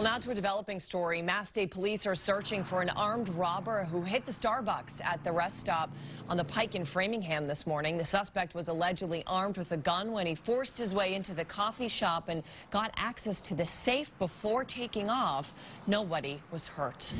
Well, now to a developing story. Mass State Police are searching for an armed robber who hit the Starbucks at the rest stop on the Pike in Framingham this morning. The suspect was allegedly armed with a gun when he forced his way into the coffee shop and got access to the safe before taking off. Nobody was hurt.